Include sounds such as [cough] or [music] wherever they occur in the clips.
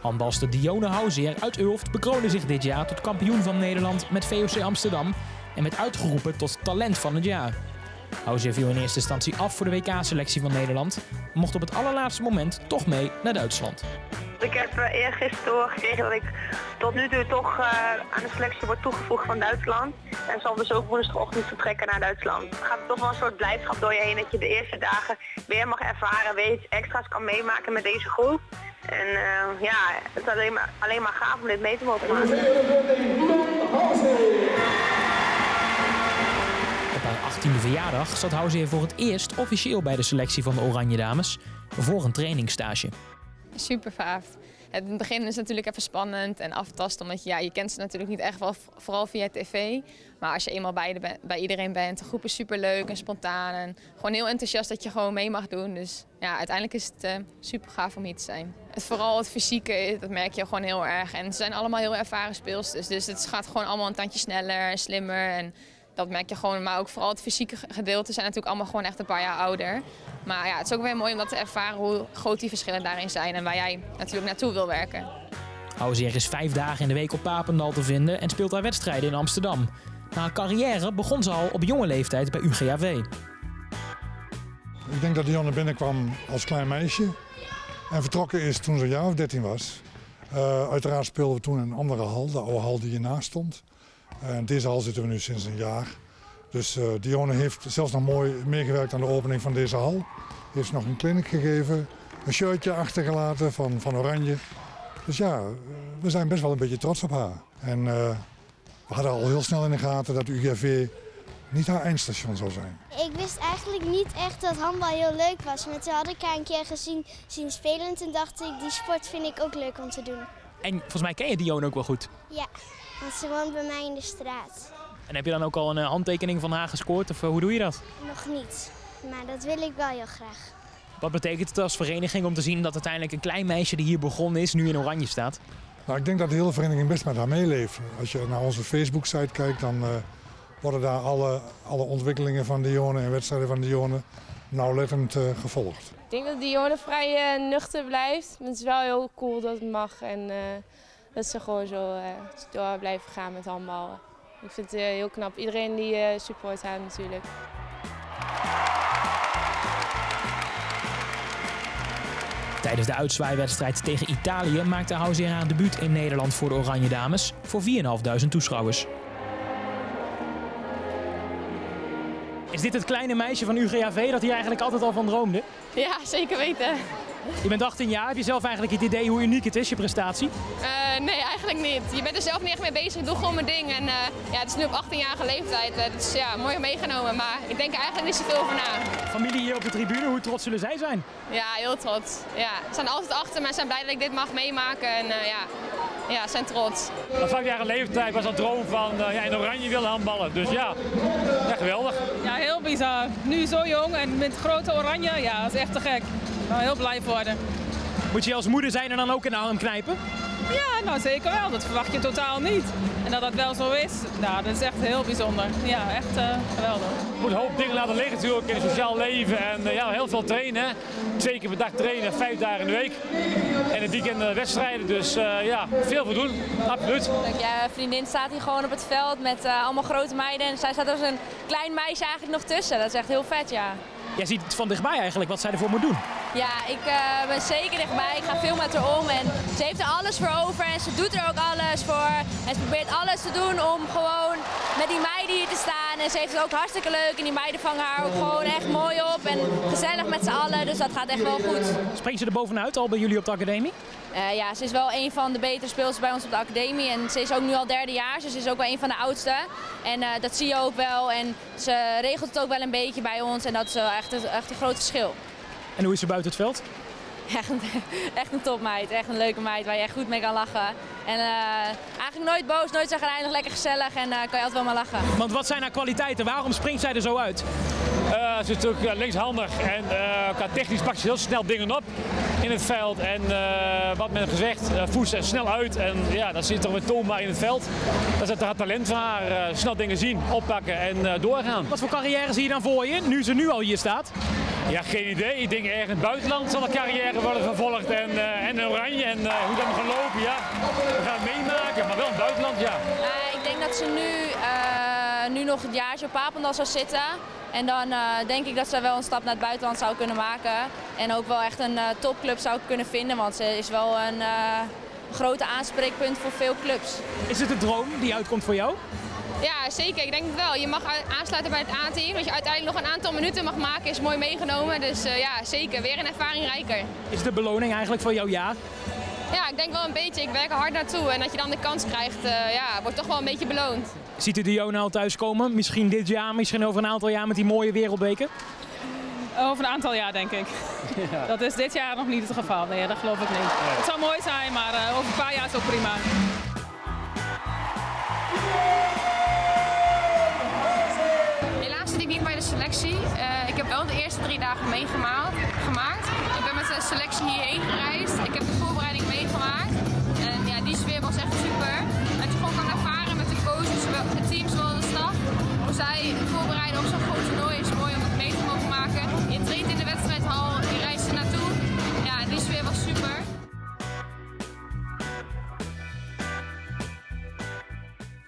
Handbalster Dione Houseer uit Ulft bekroonde zich dit jaar tot kampioen van Nederland met VOC Amsterdam en werd uitgeroepen tot talent van het jaar. Houseer viel in eerste instantie af voor de WK-selectie van Nederland, maar mocht op het allerlaatste moment toch mee naar Duitsland. Ik heb uh, eergisteren doorgekregen dat ik tot nu toe toch uh, aan de selectie word toegevoegd van Duitsland. En zal dus ook woensdagochtend vertrekken naar Duitsland. Het gaat toch wel een soort blijdschap door je heen dat je de eerste dagen weer mag ervaren, weer iets extra's kan meemaken met deze groep. En uh, ja, het is alleen maar, alleen maar gaaf om dit mee te mogen maken. Op haar 18e verjaardag zat Houseer voor het eerst officieel bij de selectie van de Oranje Dames voor een trainingsstage. Super gaaf. Het in het begin is natuurlijk even spannend en aftasten, omdat je, ja, je kent ze natuurlijk niet echt wel, vooral via tv. Maar als je eenmaal bij, de, bij iedereen bent, de groep is super leuk en spontaan en gewoon heel enthousiast dat je gewoon mee mag doen. Dus ja, uiteindelijk is het uh, super gaaf om hier te zijn. Het, vooral het fysieke, dat merk je gewoon heel erg. En ze zijn allemaal heel ervaren speelsters, dus het gaat gewoon allemaal een tandje sneller en slimmer. En, dat merk je gewoon, maar ook vooral het fysieke gedeelte zijn natuurlijk allemaal gewoon echt een paar jaar ouder. Maar ja, het is ook weer mooi om dat te ervaren hoe groot die verschillen daarin zijn en waar jij natuurlijk naartoe wil werken. Houseer is vijf dagen in de week op Papendal te vinden en speelt haar wedstrijden in Amsterdam. Na haar carrière begon ze al op jonge leeftijd bij UGAV. Ik denk dat Dionne binnenkwam als klein meisje en vertrokken is toen ze een jaar of 13 was. Uh, uiteraard speelden we toen in een andere hal, de oude hal die hiernaast stond. En deze hal zitten we nu sinds een jaar. Dus uh, Dionne heeft zelfs nog mooi meegewerkt aan de opening van deze hal. Heeft nog een clinic gegeven, een shirtje achtergelaten van, van Oranje. Dus ja, we zijn best wel een beetje trots op haar. En uh, we hadden al heel snel in de gaten dat UGV niet haar eindstation zou zijn. Ik wist eigenlijk niet echt dat handbal heel leuk was. Maar toen had ik haar een keer gezien zien spelen en toen dacht ik, die sport vind ik ook leuk om te doen. En volgens mij ken je Dionne ook wel goed. Ja, want ze woont bij mij in de straat. En heb je dan ook al een uh, handtekening van haar gescoord of uh, hoe doe je dat? Nog niet, maar dat wil ik wel heel graag. Wat betekent het als vereniging om te zien dat uiteindelijk een klein meisje die hier begonnen is, nu in oranje staat? Nou, ik denk dat de hele vereniging best met haar meeleeft. Als je naar onze Facebook-site kijkt, dan uh, worden daar alle, alle ontwikkelingen van Dionne en wedstrijden van Dionne nauwlettend uh, gevolgd. Ik denk dat Dionne vrij uh, nuchter blijft. Het is wel heel cool dat het mag en dat ze gewoon zo door blijven gaan met handballen. Ik vind het heel knap. Iedereen die support haar natuurlijk. Tijdens de uitzwaaiwedstrijd tegen Italië maakte Houseer haar debuut in Nederland voor de Oranje Dames voor 4.500 toeschouwers. Is dit het kleine meisje van UGAV dat hier eigenlijk altijd al van droomde? Ja, zeker weten. Je bent 18 jaar, heb je zelf eigenlijk het idee hoe uniek het is, je prestatie? Uh, nee, eigenlijk niet. Je bent er zelf niet echt mee bezig, ik doe gewoon mijn ding. En uh, ja, het is nu op 18-jarige leeftijd, uh, dus ja, mooi meegenomen. Maar ik denk er eigenlijk niet zoveel over na. Familie hier op de tribune, hoe trots zullen zij zijn? Ja, heel trots. Ja, ze staan altijd achter me en zijn blij dat ik dit mag meemaken. En ja, ja, zijn trots. Op 18-jarige leeftijd was dat droom van ja, in oranje willen handballen. Dus ja, geweldig. Ja, heel bizar. Nu zo jong en met grote oranje, ja, dat is echt te gek. Ben heel blij haar. Moet je als moeder zijn en dan ook in de arm knijpen? Ja, nou zeker wel. Dat verwacht je totaal niet. En dat dat wel zo is, nou, dat is echt heel bijzonder. Ja, echt uh, geweldig. Moet een hoop dingen laten liggen natuurlijk in het sociaal leven. En uh, ja, heel veel trainen. Twee keer per dag trainen, vijf dagen in de week. En het weekend wedstrijden. Dus uh, ja, veel voor doen. Absoluut. Ja, vriendin staat hier gewoon op het veld met allemaal grote meiden. En zij staat als een klein meisje eigenlijk nog tussen. Dat is echt heel vet, ja. Jij ziet het van dichtbij eigenlijk wat zij ervoor moet doen. Ja, ik uh, ben zeker dichtbij. Ik ga veel met haar om en ze heeft er alles voor over en ze doet er ook alles voor. En ze probeert alles te doen om gewoon met die meiden hier te staan. En ze heeft het ook hartstikke leuk en die meiden vangen haar ook gewoon echt mooi op en gezellig met z'n allen. Dus dat gaat echt wel goed. Springt ze er bovenuit al bij jullie op de academie? Uh, ja, ze is wel een van de betere speelsters bij ons op de academie. En ze is ook nu al derde jaar, dus ze is ook wel een van de oudste. En uh, dat zie je ook wel. En ze regelt het ook wel een beetje bij ons. En dat is echt, echt een groot verschil. En hoe is ze buiten het veld? [laughs] Echt een, echt een topmeid, echt een leuke meid waar je echt goed mee kan lachen. En uh, eigenlijk nooit boos, nooit zagrijnig, lekker gezellig en uh, kan je altijd wel maar lachen. Want wat zijn haar kwaliteiten? Waarom springt zij er zo uit? Uh, ze is natuurlijk linkshandig en qua technisch pakt ze heel snel dingen op in het veld. En wat men gezegd, voert ze snel uit en ja, dat zit toch weer toonbaar in het veld. Dat is het haar talent van haar, snel dingen zien, oppakken en doorgaan. Wat voor carrière zie je dan voor je, nu ze nu al hier staat? Ja, geen idee. Ik denk ergens in het buitenland zal de carrière worden vervolgd en, uh, en Oranje. En uh, hoe dat gaan lopen, ja. We gaan het meemaken, maar wel in het buitenland, ja. Uh, ik denk dat ze nu, nu nog het jaartje op Papendal zou zitten. En dan denk ik dat ze wel een stap naar het buitenland zou kunnen maken. En ook wel echt een topclub zou kunnen vinden, want ze is wel een grote aanspreekpunt voor veel clubs. Is het een droom die uitkomt voor jou? Ja, zeker. Ik denk het wel. Je mag aansluiten bij het A-team. Dat je uiteindelijk nog een aantal minuten mag maken is mooi meegenomen. Dus uh, ja, zeker. Weer een ervaring rijker. Is de beloning eigenlijk voor jouw jaar? Ja, ik denk wel een beetje. Ik werk er hard naartoe. En dat je dan de kans krijgt, uh, ja, wordt toch wel een beetje beloond. Ziet u de Jona al thuiskomen? Misschien dit jaar, misschien over een aantal jaar met die mooie wereldbeker? Over een aantal jaar, denk ik. [laughs] Ja. Dat is dit jaar nog niet het geval. Nee, dat geloof ik niet. Het zou mooi zijn, maar uh, over een paar jaar is het ook prima. Helaas zit ik niet bij de selectie. Uh, ik heb wel de eerste drie dagen meegemaakt. Gemaakt. Ik ben met de selectie hierheen gereisd. Ik heb de voorbereiding meegemaakt. En ja, die sfeer was echt super. Dat je gewoon kan ervaren met de coaches, het team, zowel de staf. Hoe zij voorbereiden op zo'n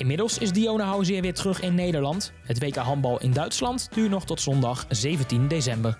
Inmiddels is Diona Houzeer weer terug in Nederland. Het WK handbal in Duitsland duurt nog tot zondag 17 december.